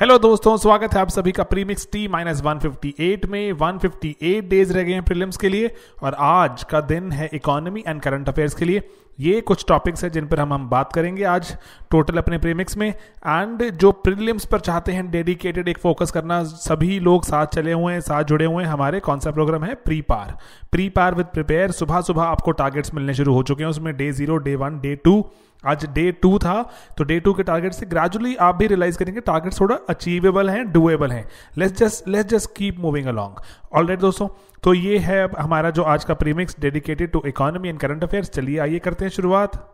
Hello दोस्तों, स्वागत है आप सभी का प्रीमिक्स टी माइनस वन में। 158 डेज़ रह गए हैं प्रीलिम्स के लिए और आज का दिन है इकोनॉमी एंड करंट अफेयर्स के लिए। ये कुछ टॉपिक्स हैं जिन पर हम हम बात करेंगे आज टोटल अपने प्रीमिक्स में। एंड जो प्रीलिम्स पर चाहते हैं डेडिकेटेड एक फोकस करना, सभी लोग साथ चले हुए हैं, साथ जुड़े हुए हैं हमारे। कौन सा प्रोग्राम है? Pre par pre par with prepare सुबह सुबह आपको टारगेट्स मिलने शुरू हो चुके हैं उसमें। Day zero day one day two आज डे टू था तो डे टू के टारगेट से ग्रेजुअली आप भी रियलाइज़ करेंगे टारगेट थोड़ा अचीवेबल हैं डुएबल हैं। Let's just let's just keep moving along all right दोस्तों तो ये है हमारा जो आज का premix dedicated to economy and current affairs चलिए आइए करते हैं शुरुआत।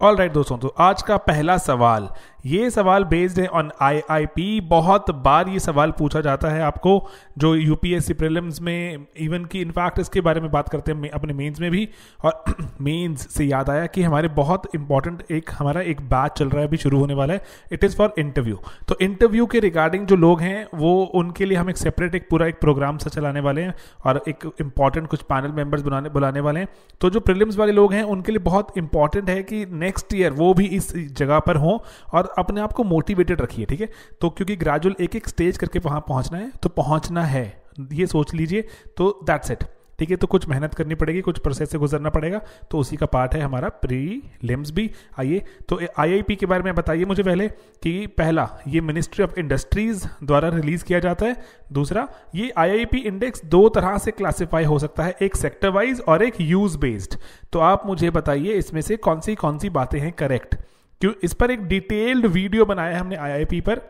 ऑल राइट right, दोस्तों तो आज का पहला सवाल ये सवाल बेस्ड है ऑन आईआईपी बहुत बार ये सवाल पूछा जाता है आपको, जो यूपीएससी प्रीलिम्स में इवन की इनफैक्ट इसके बारे में बात करते हैं अपने मेंस में भी, और मेंस से याद आया कि हमारे बहुत इंपॉर्टेंट एक, हमारा एक बैच चल रहा है, अभी शुरू होने वाला है। इट इज़ फॉर इंटरव्यू तो इंटरव्यू के रिगार्डिंग जो लोग हैं, वो उनके लिए हम एक सेपरेट एक पूरा एक प्रोग्राम सा चलाने वाले हैं, और एक इंपॉर्टेंट कुछ पैनल मेंबर्स बुलाने बुलाने वाले हैं। तो जो प्रिलिम्स वाले लोग हैं, उनके लिए बहुत इंपॉर्टेंट है कि नेक्स्ट ईयर वो भी इस जगह पर हों, और अपने आप को मोटिवेटेड रखिए, ठीक है? तो क्योंकि ग्रेजुअल एक एक स्टेज करके वहाँ पहुँचना है तो पहुँचना है। ये सोच लीजिए तो दैट्स इट ठीक है? तो कुछ मेहनत करनी पड़ेगी, कुछ प्रोसेस से गुजरना पड़ेगा तो उसी का पार्ट है हमारा प्री लिम्स भी। आइए तो आईआईपी के बारे में बताइए मुझे पहले कि पहला, ये मिनिस्ट्री ऑफ़ इंडस्ट्रीज़ द्वारा रिलीज़ किया जाता है। दूसरा, ये आईआईपी इंडेक्स दो तरह से क्लासिफाई हो सकता है, एक सेक्टर वाइज और एक यूज़ बेस्ड तो आप मुझे बताइए इसमें से कौन सी कौन सी बातें हैं करेक्ट क्यों इस पर एक डिटेल्ड वीडियो बनाया है हमने आईआईपी पर।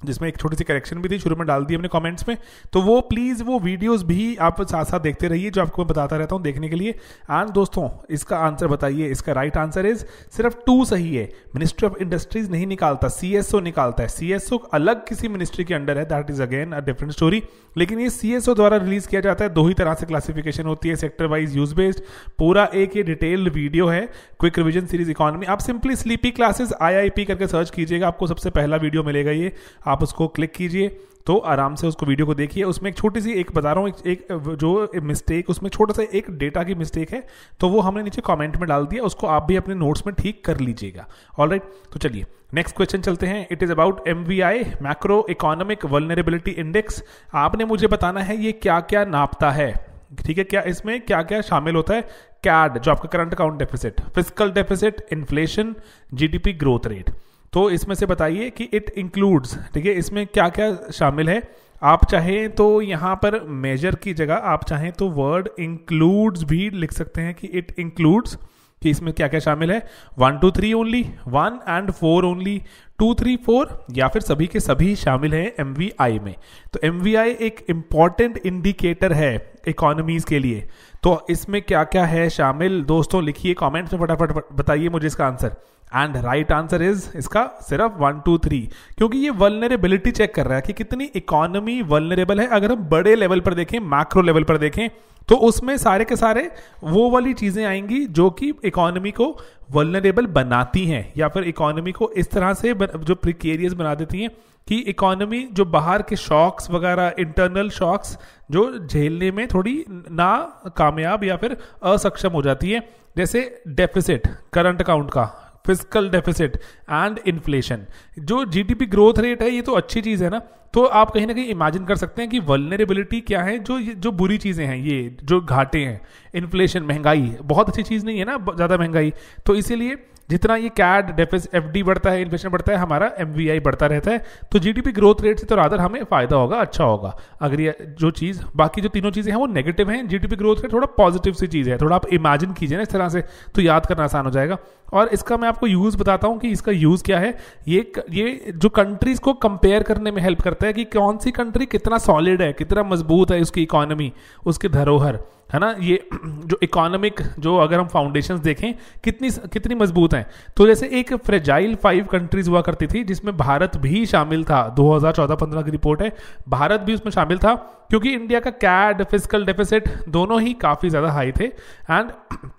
जिसमें एक छोटी सी करेक्शन भी थी, शुरू में डाल दी हमने कमेंट्स में। तो वो प्लीज़ वो वीडियोस भी आप साथ साथ देखते रहिए, जो आपको मैं बताता रहता हूँ देखने के लिए। एंड दोस्तों, इसका आंसर बताइए, इसका राइट आंसर इज़ सिर्फ़ टू सही है। मिनिस्ट्री ऑफ़ इंडस्ट्रीज़ नहीं निकालता सीएसओ निकालता है। सीएसओ अलग किसी मिनिस्ट्री के अंडर है that is again a different story लेकिन ये सीएसओ द्वारा रिलीज़ किया जाता है, दो ही तरह से क्लासिफिकेशन होती है सेक्टर वाइज यूज़ बेस्ड पूरा एक ये डिटेल्ड वीडियो है क्विक रिविजन सीरीज़ इकोनॉमी आप सिंपली स्लीपी क्लासेस आईआईपी करके सर्च कीजिएगा, आपको सबसे पहला वीडियो मिलेगा ये। आप उसको क्लिक कीजिए तो आराम से उसको वीडियो को देखिए। उसमें एक छोटी सी एक बता रहा हूँ एक, एक जो मिस्टेक उसमें छोटा सा एक डेटा की मिस्टेक है तो वो हमने नीचे कमेंट में डाल दिया। उसको आप भी अपने नोट्स में ठीक कर लीजिएगा। ऑल राइट तो चलिए नेक्स्ट क्वेश्चन चलते हैं। It is about M V I macroeconomic vulnerability index आपने मुझे बताना है ये क्या क्या नापता है? ठीक है क्या इसमें क्या क्या शामिल होता है? कैड जो आपका current account deficit physical deficit inflation GDP growth rate तो इसमें से बताइए कि इट इंक्लूड्स ठीक है, इसमें क्या क्या शामिल है? आप चाहें तो यहाँ पर मेजर की जगह आप चाहें तो वर्ड इंक्लूड्स भी लिख सकते हैं कि इट इंक्लूड्स कि इसमें क्या क्या शामिल है? One two three only one and four only two three four या फिर सभी के सभी शामिल हैं MVI में। तो MVI एक इंपॉर्टेंट इंडिकेटर है इकोनॉमीज के लिए। तो इसमें क्या क्या है शामिल? दोस्तों, लिखिए कमेंट्स में फटाफट बताइए मुझे इसका answer and right answer is इसका सिर्फ़ वन टू थ्री क्योंकि ये वलनरेबिलिटी चेक कर रहा है कि कितनी इकोनॉमी वलनरेबल है। अगर हम बड़े लेवल पर देखें मैक्रो लेवल पर देखें तो उसमें सारे के सारे वो वाली चीज़ें आएँगी जो कि इकोनॉमी को वलनरेबल बनाती हैं, या फिर इकोनॉमी को इस तरह से जो प्रिकेरियस बना देती हैं कि इकोनॉमी जो बाहर के शॉक्स वगैरह इंटरनल शॉक्स जो झेलने में थोड़ी ना कामयाब या फिर असक्षम हो जाती है, जैसे डेफिसिट करंट अकाउंट का। फ़िज़िकल डेफिसिट एंड इन्फ्लेशन जो जीडीपी ग्रोथ रेट है, ये तो अच्छी चीज़ है ना? तो आप कहीं ना कहीं इमेजिन कर सकते हैं कि वलनरेबिलिटी क्या है? जो जो बुरी चीज़ें हैं, ये, जो घाटे हैं इन्फ्लेशन महँगाई, बहुत अच्छी चीज़ नहीं है ना? ज़्यादा महँगाई। तो इसीलिए जितना ये कैड डेफिस एफ़ बढ़ता है इन्फ्लेशन बढ़ता है, हमारा एमवीआई बढ़ता रहता है तो जीडीपी ग्रोथ रेट से तो रादर हमें फ़ायदा होगा अच्छा होगा। अगर ये जो चीज़, बाकी जो तीनों चीज़ें हैं, वो नेगेटिव हैं जीडीपी ग्रोथ रेट थोड़ा पॉजिटिव सी चीज़ है, थोड़ा आप इमेजिन कीजिए ना इस तरह से तो याद करना आसान हो जाएगा। और इसका मैं आपको यूज़ बताता हूँ कि इसका यूज़ क्या है। ये ये जो कंट्रीज़ को कंपेयर करने में हेल्प करता है कि कौन सी कंट्री कितना सॉलिड है, कितना मज़बूत है उसकी इकोनॉमी उसके धरोहर। है ना? ये जो इकोनॉमिक जो अगर हम फाउंडेशंस देखें, कितनी कितनी मज़बूत हैं। तो जैसे एक फ्रेजाइल फाइव कंट्रीज़ हुआ करती थी, जिसमें भारत भी शामिल था। 2014-15 की रिपोर्ट है। भारत भी उसमें शामिल था, क्योंकि इंडिया का कैड फ़िज़िकल डेफिसिट दोनों ही काफ़ी ज़्यादा हाई थे। एंड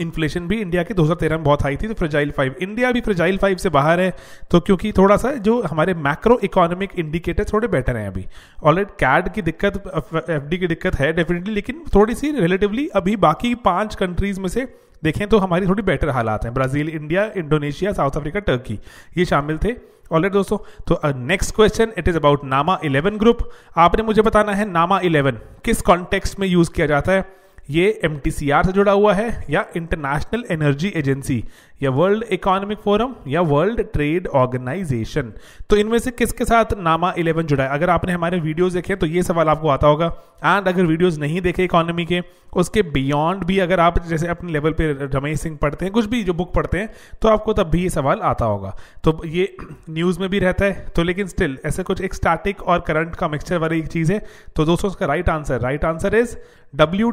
इन्फ्लेशन भी इंडिया की 2013 में बहुत हाई थी तो फ्रेजाइल फाइव इंडिया भी फ्रेजाइल फाइव से बाहर है तो क्योंकि थोड़ा सा जो हमारे मैक्रो इकोनॉमिक इंडिकेटर थोड़े बेटर हैं अभी। ऑलरेडी कैड की दिक्कत एफडी की दिक्कत है डेफिनेटली लेकिन थोड़ी सी रिलेटिवली अभी बाकी पाँच कंट्रीज़ में से देखें तो हमारी थोड़ी बेटर हालात हैं। Brazil, India, Indonesia, South Africa Turkey ये शामिल थे। ऑलरेडी दोस्तों तो next question it is about नामा इलेवन ग्रुप आपने मुझे बताना है नामा इलेवन किस कॉन्टेक्स्ट में यूज़ किया जाता है? ये एम से जुड़ा हुआ है या इंटरनेशनल एनर्जी एजेंसी या वर्ल्ड इकोनॉमिक फोरम या वर्ल्ड ट्रेड ऑर्गेनाइजेशन तो इनमें से किसके साथ नामा इलेवन जुड़ा है? अगर आपने हमारे वीडियोस देखे तो ये सवाल आपको आता होगा। एंड अगर वीडियोस नहीं देखे इकोनॉमी के, उसके बियॉन्ड भी अगर आप जैसे अपने लेवल पे रमेश सिंह पढ़ते हैं, कुछ भी जो बुक पढ़ते हैं तो आपको तब भी ये सवाल आता होगा। तो ये न्यूज़ में भी रहता है। तो लेकिन स्टिल ऐसे कुछ एक स्टैटिक और करंट का मिक्सचर वाली एक चीज़ है तो दोस्तों उसका right answer right answer is W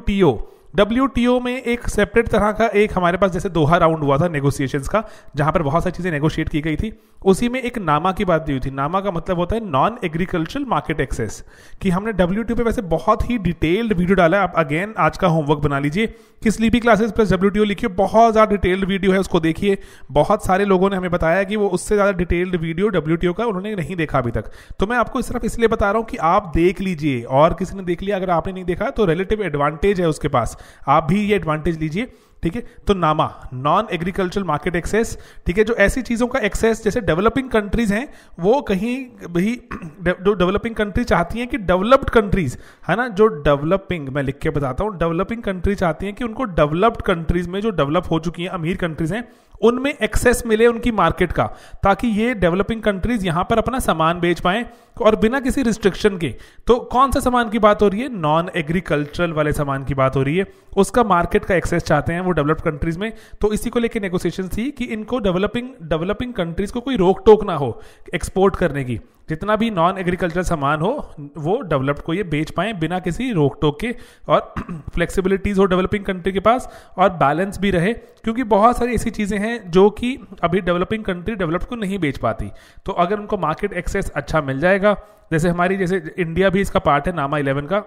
WTO में एक सेपरेट तरह का एक हमारे पास जैसे दोहा राउंड हुआ था नेगोशिएशंस का, जहाँ पर बहुत सारी चीज़ें नेगोशिएट की गई थी। उसी में एक नामा की बात दी हुई थी। नामा का मतलब होता है नॉन एग्रीकल्चरल मार्केट एक्सेस कि हमने WTO पे वैसे बहुत ही डिटेल्ड वीडियो डाला है। आप अगेन आज का होमवर्क बना लीजिए। कि स्लीपी क्लासेस प्लस डब्ल्यू लिखिए, बहुत ज़्यादा डिटेल्ड वीडियो है उसको देखिए। बहुत सारे लोगों ने हमें बताया कि वो उससे ज़्यादा डिटेल्ड वीडियो WTO का उन्होंने नहीं देखा अभी तक। तो मैं आपको सिर्फ़ इसलिए बता रहा हूँ कि आप देख लीजिए, और किसी ने देख लिया, अगर आपने नहीं देखा तो रिलेटिव एडवांटेज है उसके पास। आप भी ये एडवांटेज लीजिए। ठीक है? तो नामा नॉन एग्रीकल्चरल मार्केट एक्सेस ठीक है? जो ऐसी चीज़ों का एक्सेस जैसे डेवलपिंग कंट्रीज़ हैं, वो कहीं भी जो डेवलपिंग कंट्री चाहती हैं कि डेवलप्ड कंट्रीज़ है ना? जो डेवलपिंग मैं लिख के बताता हूँ डेवलपिंग कंट्री चाहती हैं कि उनको डेवलप्ड कंट्रीज़ में जो डेवलप हो चुकी हैं, अमीर कंट्रीज़ हैं, उनमें एक्सेस मिले उनकी मार्केट का, ताकि ये डेवलपिंग कंट्रीज़ यहाँ पर अपना सामान बेच पाएँ और बिना किसी रिस्ट्रिक्शन के। तो कौन सा सामान की बात हो रही है? नॉन एग्रीकल्चरल वाले सामान की बात हो रही है। उसका मार्केट का एक्सेस चाहते हैं वो डेवलप्ड कंट्रीज़ में तो इसी को लेकर नेगोशिएशन थी कि इनको डेवलपिंग डेवलपिंग कंट्रीज़ को कोई रोक टोक ना हो एक्सपोर्ट करने की। जितना भी नॉन एग्रीकल्चर सामान हो, वो डेवलप्ड को ये बेच पाए बिना किसी रोक टोक के, और फ्लेक्सिबिलिटीज हो डेवलपिंग कंट्री के पास, और बैलेंस भी रहे, क्योंकि बहुत सारी ऐसी चीज़ें हैं जो कि अभी डेवलपिंग कंट्री डेवलप्ड को नहीं बेच पाती। तो अगर उनको मार्केट एक्सेस अच्छा मिल जाएगा, जैसे हमारी, जैसे इंडिया भी इसका पार्ट है, नामा इलेवन का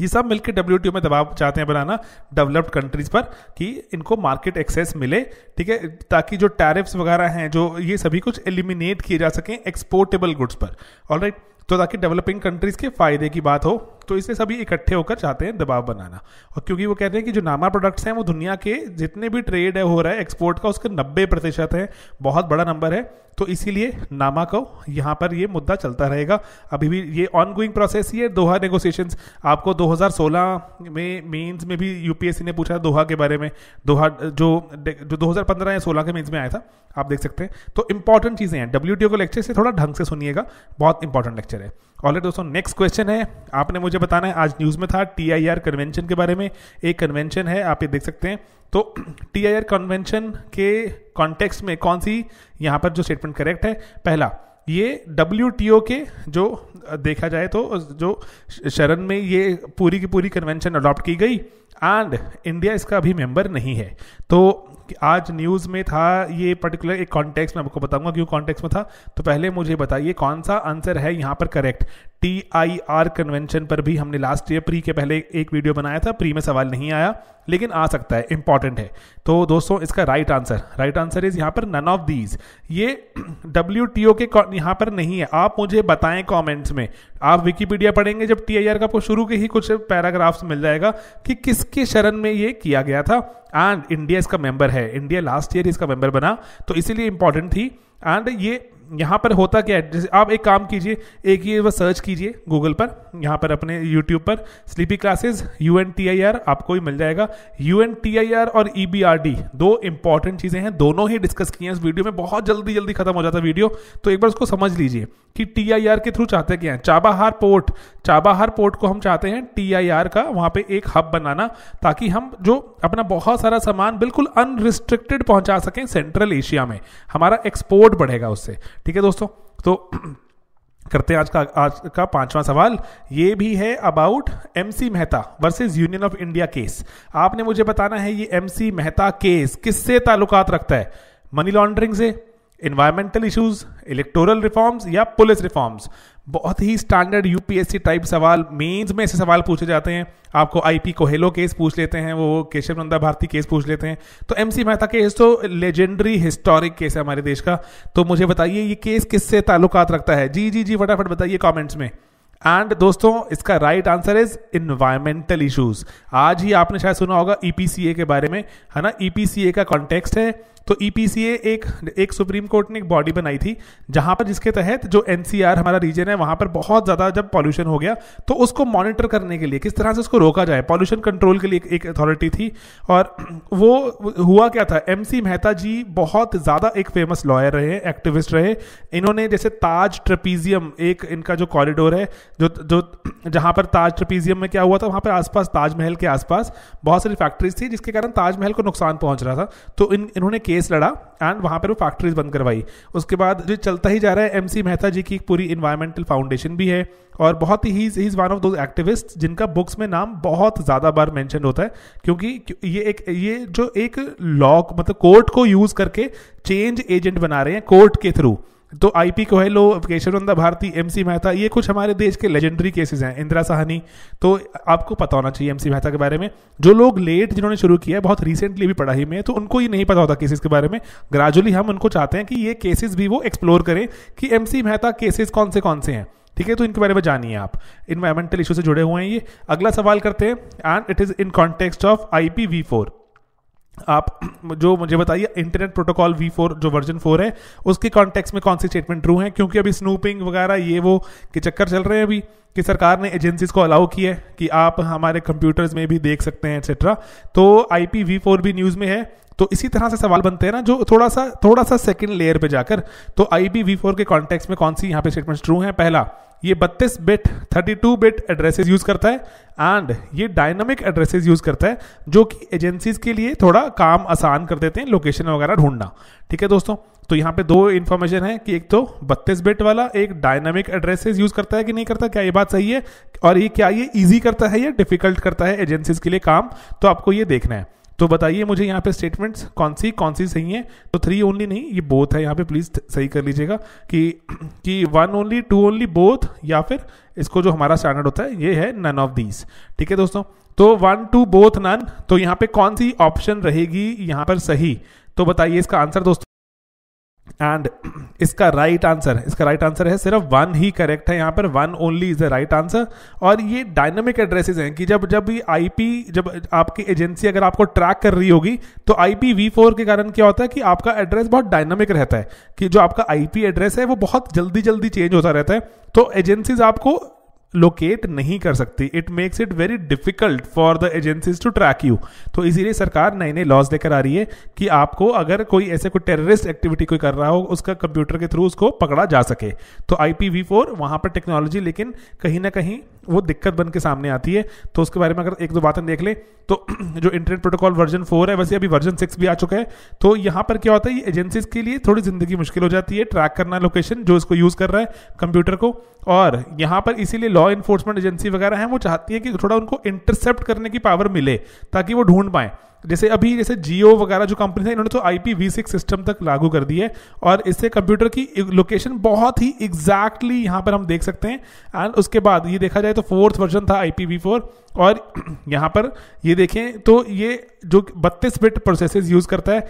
ये सब मिलकर डब्ल्यूटीओ में दबाव चाहते हैं बनाना डेवलप्ड कंट्रीज़ पर कि इनको मार्केट एक्सेस मिले, ठीक है? ताकि जो टैरिफ्स वगैरह हैं, जो ये सभी कुछ एलिमिनेट किए जा सकें एक्सपोर्टेबल गुड्स पर। ऑल राइट तो ताकि डेवलपिंग कंट्रीज़ के फ़ायदे की बात हो तो इसे सभी इकट्ठे होकर चाहते हैं दबाव बनाना। और क्योंकि वो कहते हैं कि जो नामा प्रोडक्ट्स हैं, वो दुनिया के जितने भी ट्रेड है हो रहा है एक्सपोर्ट का, उसका नब्बे प्रतिशत है। बहुत बड़ा नंबर है। तो इसीलिए नामा को यहाँ पर ये मुद्दा चलता रहेगा। अभी भी ये ऑन प्रोसेस ही है, दोहा नेगोशिएशन आपको 2016 में मेंस में भी यूपीएससी ने पूछा दोहा के बारे में। दोहा, जो जो 2015 या 16 के मेंस में आया था, आप देख सकते हैं। तो इंपॉर्टेंट चीज़ें हैं। डब्ल्यू को लेक्चर से थोड़ा ढंग से सुनिएगा। बहुत इंपॉर्टेंट लेक्चर है। ऑलरेडी दोस्तों नेक्स्ट क्वेश्चन है। आपने मुझे बताना है, आज न्यूज़ में था टी आई आर कन्वेंशन के बारे में। एक कन्वेंशन है, आप ये देख सकते हैं। तो टी आई आर कन्वेंशन के कॉन्टेक्स्ट में कौन सी यहाँ पर जो स्टेटमेंट करेक्ट है? पहला, ये डब्ल्यू टी ओ के जो, देखा जाए तो जो शरण में ये पूरी की पूरी कन्वेंशन अडॉप्ट की गई। एंड इंडिया इसका अभी मेंबर नहीं है। तो आज न्यूज़ में था ये पर्टिकुलर एक कॉन्टेक्स्ट में आपको बताऊँगा, क्यों कॉन्टेक्स्ट में था? तो पहले मुझे बताइए कौन सा आंसर है यहाँ पर correct T I R convention पर भी हमने लास्ट ईयर प्री के पहले एक वीडियो बनाया था प्री में सवाल नहीं आया, लेकिन आ सकता है इंपॉर्टेंट है। तो दोस्तों, इसका right answer right answer is यहाँ पर नन ऑफ़ दीज ये डब्ल्यू टी ओ के यहाँ पर नहीं है। आप मुझे बताएँ कॉमेंट्स में। आप विकीपीडिया पढ़ेंगे, जब टी आई आर का आपको शुरू के ही कुछ पैराग्राफ्स मिल जाएगा कि किसके शरण में ये किया गया था। एंड इंडिया इसका मेंबर है। इंडिया लास्ट ईयर इसका मेंबर बना। तो इसीलिए इंपॉर्टेंट थी। एंड ये यहाँ पर होता क्या है? जैसे आप एक काम कीजिए, एक ये बस सर्च कीजिए गूगल पर, यहाँ पर अपने यूट्यूब पर sleepy classes U N T I R आपको ही मिल जाएगा। U N T I R और ई बी आर डी दो इंपॉर्टेंट चीज़ें हैं, दोनों ही डिस्कस किए हैं इस वीडियो में। बहुत जल्दी जल्दी खत्म हो जाता है वीडियो तो एक बार उसको समझ लीजिए कि टी आई आर के थ्रू चाहते क्या हैं? चाबाहार पोर्ट चाबाहार पोर्ट को हम चाहते हैं टी आई आर का, वहाँ पे एक हब बनाना, ताकि हम जो अपना बहुत सारा सामान बिल्कुल अनरिस्ट्रिक्टेड पहुँचा सकें सेंट्रल एशिया में। हमारा एक्सपोर्ट बढ़ेगा उससे। ठीक है दोस्तों? तो करते हैं आज का आज का पांचवा सवाल। ये भी है about MC Mehta versus union of India case आपने मुझे बताना है ये एमसी मेहता केस किससे ताल्लुकात रखता है? मनी लॉन्ड्रिंग से इन्वायरमेंटल इश्यूज़ इलेक्टोरल रिफॉर्म्स या पुलिस रिफॉर्म्स बहुत ही स्टैंडर्ड यूपीएससी टाइप सवाल मेंस में ऐसे सवाल पूछे जाते हैं। आपको आईपी कोहेलो केस पूछ लेते हैं, वो केशव नंदा भारती केस पूछ लेते हैं। तो एमसी मेहता केस तो लेजेंडरी हिस्टोरिक केस है हमारे देश का। तो मुझे बताइए, ये केस किससे ताल्लुकात रखता है? जी जी जी, फटाफट बताइए कॉमेंट्स में। एंड दोस्तों, इसका right answer is environmental issues आज ही आपने शायद सुना होगा ईपीसीए e के बारे में। है ना? ईपीसीए e का कॉन्टेक्स्ट है। तो ईपीसीए e एक एक सुप्रीम कोर्ट ने एक बॉडी बनाई थी, जहाँ पर जिसके तहत जो एनसीआर हमारा रीजन है, वहाँ पर बहुत ज़्यादा जब पॉल्यूशन हो गया तो उसको मॉनिटर करने के लिए, किस तरह से उसको रोका जाए पॉल्यूशन कंट्रोल के लिए एक अथॉरिटी थी, और वो हुआ क्या था एमसी मेहता जी बहुत ज़्यादा एक फ़ेमस लॉयर रहे एक्टिविस्ट रहे, इन्होंने जैसे ताज ट्रपीजियम एक इनका जो कॉरिडोर है, जो जो, जहाँ पर ताज ट्रपीजियम में क्या हुआ था, वहाँ पर आसपास, ताजमहल के आसपास बहुत सारी फैक्ट्रीज थी, जिसके कारण ताजमहल को नुकसान पहुँच रहा था तो इन, इन्होंने केस लड़ा एंड वहाँ पर वो फैक्ट्रीज बंद करवाई। उसके बाद जो चलता ही जा रहा है एमसी मेहता जी की पूरी इन्वायरमेंटल फाउंडेशन भी है और बहुत ही इज़ वन ऑफ़ दो एक्टिविस्ट जिनका बुक्स में नाम बहुत ज़्यादा बार मैंशन होता है, क्योंकि ये एक, ये जो एक लॉ मतलब कोर्ट को यूज़ करके चेंज एजेंट बना रहे हैं कोर्ट के थ्रू तो I IP Coelho Kesavananda Bharati MC Mehta, ये कुछ हमारे देश के लेजेंडरी केसेस हैं, इंदिरा साहनी। तो आपको पता होना चाहिए एमसी मेहता के बारे में। जो लोग लेट जिन्होंने शुरू किया है, बहुत रिसेंटली भी पढ़ाई में तो उनको ये नहीं पता होता केसेस के बारे में। ग्रेजुअली हम उनको चाहते हैं कि ये केसेस भी वो एक्सप्लोर करें कि एमसी मेहता केसेस कौन से कौन से हैं। ठीक है तो इनके बारे में जानिए आप। इन्वायरमेंटल इशू से जुड़े हुए हैं ये। अगला सवाल करते हैं and it is in context of I P V four आप जो मुझे बताइए इंटरनेट प्रोटोकॉल वी फोर जो वर्जन फोर है, उसके कॉन्टेक्स्ट में कौन सी स्टेटमेंट ट्रू है? क्योंकि अभी स्नूपिंग वगैरह, ये वो के चक्कर चल रहे हैं अभी। कि सरकार ने एजेंसीज को अलाउ किया है कि आप हमारे कंप्यूटर्स में भी देख सकते हैं एक्सेट्रा तो आई पी वी फोर भी न्यूज़ में है। तो इसी तरह से सवाल बनते हैं ना, जो थोड़ा सा थोड़ा सा सेकंड लेयर पे जाकर। तो आई पी वी फोर के कॉन्टेक्स्ट में कौन सी यहाँ पे स्टेटमेंट ट्रू है? पहला, ये 32 बिट 32 बिट एड्रेसेस यूज़ करता है। एंड ये डायनामिक एड्रेसेस यूज़ करता है, जो कि एजेंसीज के लिए थोड़ा काम आसान कर देते हैं लोकेशन वगैरह ढूंढना। ठीक है दोस्तों? तो यहाँ पे दो इन्फॉर्मेशन है कि एक तो 32 बिट वाला एक डायनामिक एड्रेसेस यूज़ करता है कि नहीं करता, क्या ये बात सही है? और ये क्या ये इजी करता है या डिफ़िकल्ट करता है एजेंसीज के लिए काम? तो आपको ये देखना है। तो बताइए मुझे यहाँ पे स्टेटमेंट्स कौन सी कौन सी सही है? तो थ्री ओनली नहीं, ये बोथ है यहाँ पे प्लीज़ सही कर लीजिएगा कि कि one only two only both या फिर इसको जो हमारा स्टैंडर्ड होता है, ये है नन ऑफ़ दीज ठीक है दोस्तों? तो वन टू बोथ नन तो यहाँ पे कौन सी ऑप्शन रहेगी यहाँ पर सही? तो बताइए इसका आंसर दोस्तों। एंड इसका राइट right आंसर इसका राइट right आंसर है, सिर्फ़ वन ही करेक्ट है। यहाँ पर one only is the right answer और ये डायनामिक एड्रेसेस हैं कि जब जब भी आईपी जब आपकी एजेंसी अगर आपको ट्रैक कर रही होगी तो आईपी वी फोर के कारण क्या होता है कि आपका एड्रेस बहुत डायनामिक रहता है। कि जो आपका आईपी एड्रेस है, वो बहुत जल्दी जल्दी चेंज होता रहता है। तो एजेंसीज आपको लोकेट नहीं कर सकती। It makes it very difficult for the agencies to track you तो इसीलिए सरकार नए नए लॉज लेकर आ रही है कि आपको अगर कोई ऐसे कोई टेररिस्ट एक्टिविटी कोई कर रहा हो, उसका कंप्यूटर के थ्रू उसको पकड़ा जा सके। तो आई पी वी फोर वहाँ पर टेक्नोलॉजी लेकिन कहीं ना कहीं वो दिक्कत बन के सामने आती है। तो उसके बारे में अगर एक दो बातें देख ले तो जो इंटरनेट प्रोटोकॉल वर्जन फोर है, वैसे अभी वर्जन सिक्स भी आ चुका है। तो यहाँ पर क्या होता है, ये एजेंसीज के लिए थोड़ी ज़िंदगी मुश्किल हो जाती है ट्रैक करना लोकेशन जो इसको यूज़ कर रहा है कंप्यूटर को। और यहाँ पर इसीलिए लॉ इन्फोर्समेंट एजेंसी वगैरह हैं, वो चाहती है कि थोड़ा उनको इंटरसेप्ट करने की पावर मिले, ताकि वो ढूंढ पाए। जैसे अभी जैसे जियो वगैरह जो कंपनी है इन्होंने तो आई पी वी सिस्टम तक लागू कर दी है और इससे कंप्यूटर की लोकेशन बहुत ही एग्जैक्टली यहाँ पर हम देख सकते हैं। एंड उसके बाद ये देखा जाए तो फोर्थ वर्जन था आई पी और यहाँ पर ये देखें तो ये जो बत्तीस बिट प्रोसेसेस यूज़ करता है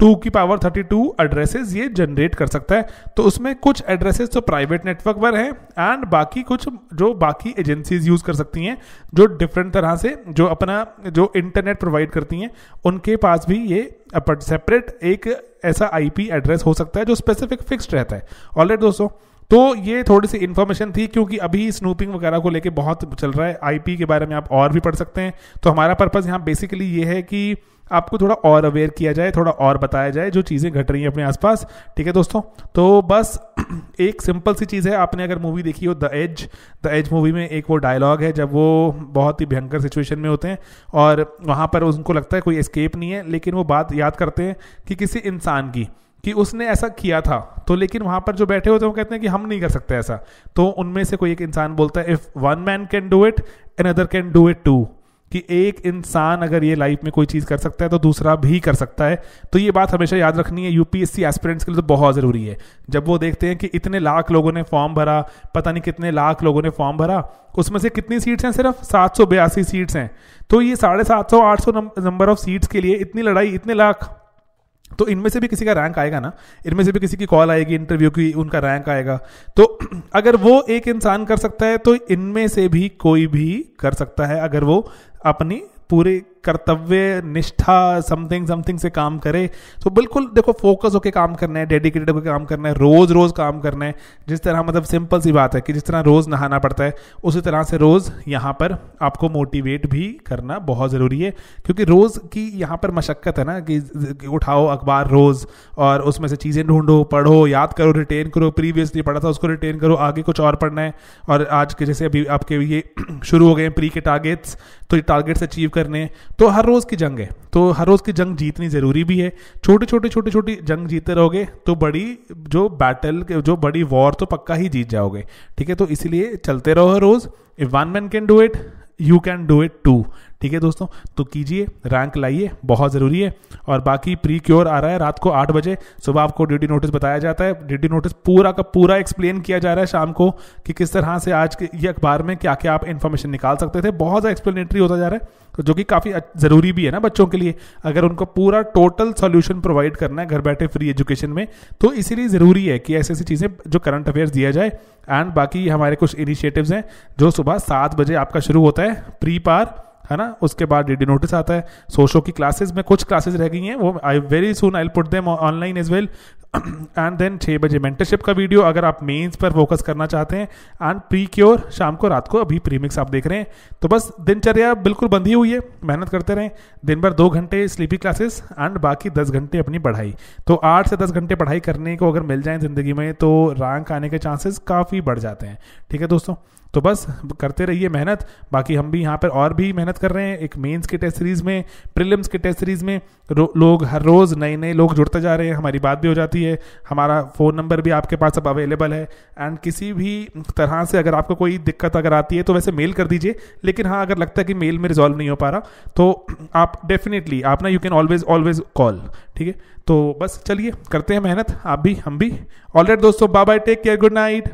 टू की पावर थर्टी टू एड्रेसेस ये जनरेट कर सकता है। तो उसमें कुछ एड्रेसेस तो प्राइवेट नेटवर्क पर हैं एंड बाकी कुछ जो बाकी एजेंसीज यूज़ कर सकती हैं, जो डिफरेंट तरह से जो अपना जो इंटरनेट प्रोवाइड करती हैं, उनके पास भी ये सेपरेट एक ऐसा आईपी एड्रेस हो सकता है जो स्पेसिफिक फिक्स्ड रहता है। ऑलरेडी दोस्तों तो ये थोड़ी सी इन्फॉर्मेशन थी क्योंकि अभी स्नूपिंग वगैरह को लेके बहुत चल रहा है। आईपी के बारे में आप और भी पढ़ सकते हैं। तो हमारा पर्पज यहाँ बेसिकली ये है कि आपको थोड़ा और अवेयर किया जाए, थोड़ा और बताया जाए जो चीज़ें घट रही हैं अपने आसपास। ठीक है दोस्तों? तो बस एक सिंपल सी चीज़ है, आपने अगर मूवी देखी हो the edge the edge movie में एक वो डायलॉग है जब वो बहुत ही भयंकर सिचुएशन में होते हैं और वहाँ पर उनको लगता है कोई एस्केप नहीं है, लेकिन वो बात याद करते हैं कि किसी इंसान की, कि उसने ऐसा किया था। तो लेकिन वहाँ पर जो बैठे होते हैं, वो कहते हैं कि हम नहीं कर सकते ऐसा। तो उनमें से कोई एक इंसान बोलता है if one man can do it another can do it too कि एक इंसान अगर ये लाइफ में कोई चीज़ कर सकता है तो दूसरा भी कर सकता है। तो ये बात हमेशा याद रखनी है यूपीएससी एस्पिरेंट्स के लिए तो बहुत ज़रूरी है। जब वो देखते हैं कि इतने लाख लोगों ने फॉर्म भरा, पता नहीं कितने लाख लोगों ने फॉर्म भरा, उसमें से कितनी सीट्स हैं सिर्फ़? सात सौ बयासी सीट्स हैं। तो ये साढ़े सात नंबर ऑफ़ सीट्स के लिए इतनी लड़ाई, इतने लाख तो इनमें से भी किसी का रैंक आएगा ना, इनमें से भी किसी की कॉल आएगी इंटरव्यू की, उनका रैंक आएगा। तो अगर वो एक इंसान कर सकता है तो इनमें से भी कोई भी कर सकता है, अगर वो अपनी पूरे कर्तव्य, निष्ठा समथिंग समथिंग से काम करे। तो बिल्कुल देखो फोकस होकर काम करना है डेडिकेटेड होकर काम करना है रोज रोज काम करना है। जिस तरह मतलब सिंपल सी बात है कि जिस तरह रोज नहाना पड़ता है, उसी तरह से रोज यहाँ पर आपको मोटिवेट भी करना बहुत ज़रूरी है। क्योंकि रोज की यहाँ पर मशक्क़त है ना कि उठाओ अखबार रोज और उसमें से चीज़ें ढूंढो, पढ़ो, याद करो रिटेन करो। प्रीवियसली पढ़ा था, उसको रिटेन करो, आगे कुछ और पढ़ना है। और आज के जैसे अभी आपके ये शुरू हो गए प्री के टारगेट्स तो ये टारगेट्स अचीव करने तो हर रोज़ की जंग है। तो हर रोज़ की जंग जीतनी ज़रूरी भी है। छोटी छोटी छोटी छोटी जंग जीतते रहोगे तो बड़ी, जो बैटल जो बड़ी वॉर तो पक्का ही जीत जाओगे। ठीक है? तो इसीलिए चलते रहो हर रोज़। If one man can do it you can do it too ठीक है दोस्तों? तो कीजिए रैंक लाइए, बहुत ज़रूरी है। और बाकी प्री क्योर आ रहा है रात को आठ बजे। सुबह आपको ड्यूटी नोटिस बताया जाता है। ड्यूटी नोटिस पूरा का पूरा एक्सप्लेन किया जा रहा है शाम को कि किस तरह से आज के, ये अखबार में क्या क्या आप इन्फॉर्मेशन निकाल सकते थे। बहुत ज़्यादा एक्सप्लेनेटरी होता जा रहा है। तो जो कि काफ़ी ज़रूरी भी है ना बच्चों के लिए। अगर उनको पूरा टोटल सोल्यूशन प्रोवाइड करना है, घर बैठे फ्री एजुकेशन में तो इसीलिए ज़रूरी है कि ऐसी ऐसी चीज़ें जो करंट अफेयर्स दिया जाए। एंड बाकी हमारे कुछ इनिशिएटिव्स हैं, जो सुबह सात बजे आपका शुरू होता है प्री पार है ना? उसके बाद डी नोटिस आता है। सोशो की क्लासेस में कुछ क्लासेस रह गई हैं, वो I very soon I put them online as well and then छः बजे मेंटरशिप का वीडियो अगर आप मेंस पर फोकस करना चाहते हैं एंड प्री क्योर शाम को, रात को, अभी प्रीमिक्स आप देख रहे हैं तो बस दिनचर्या बिल्कुल बंधी हुई है, मेहनत करते रहें, दिन भर दो घंटे स्लीपी क्लासेस एंड बाकी दस घंटे अपनी पढ़ाई। तो आठ से दस घंटे पढ़ाई करने को अगर मिल जाए ज़िंदगी में तो रैंक आने के चांसेस काफ़ी बढ़ जाते हैं। ठीक है दोस्तों? तो बस, करते रहिए मेहनत। बाकी हम भी यहाँ पर और भी मेहनत कर रहे हैं। एक मेंस के टेस्ट सीरीज़ में प्रिलिम्स के टेस्ट सीरीज़ में लोग हर रोज़ नए नए लोग जुड़ते जा रहे हैं। हमारी बात भी हो जाती है। हमारा फ़ोन नंबर भी आपके पास अब अवेलेबल है। एंड किसी भी तरह से अगर आपको कोई दिक्कत अगर आती है तो वैसे मेल कर दीजिए। लेकिन हाँ अगर लगता है कि मेल में रिजॉल्व नहीं हो पा रहा तो आप डेफिनेटली आप ना you can always always call ठीक है? तो बस, चलिए, करते हैं मेहनत। आप भी, हम भी। ऑलरेडी दोस्तों bye bye take care good night